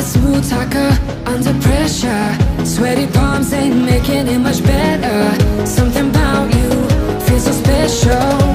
a smooth talker under pressure. Sweaty palms ain't making it much better. Something about you feels so special.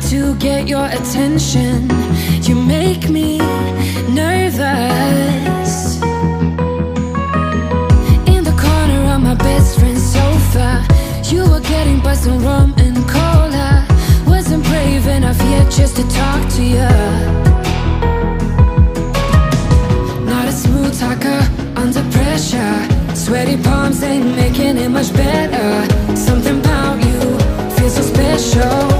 Trying to get your attention. You make me nervous. In the corner of my best friend's sofa, you were getting buzzed on rum and cola. Wasn't brave enough yet just to talk to you. Not a smooth talker under pressure. Sweaty palms ain't making it much better. Something about you feels so special.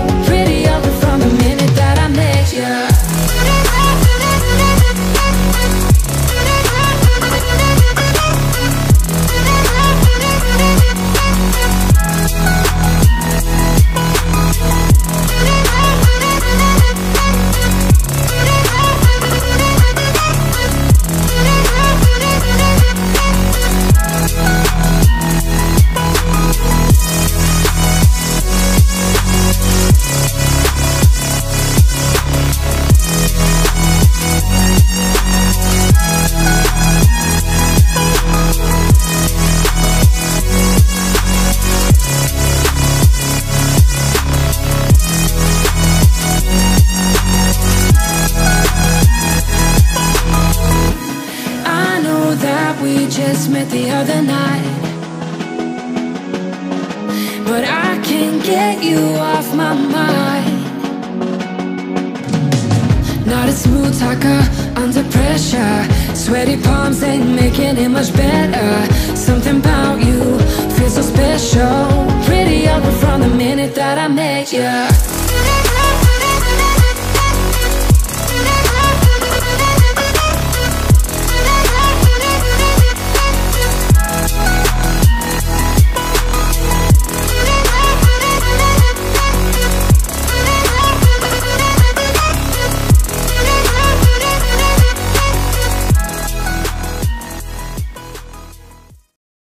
We just met the other night. But I can't get you off my mind. Not a smooth talker under pressure. Sweaty palms ain't making it much better. Something about you feels so special. Pretty up from the minute that I met you.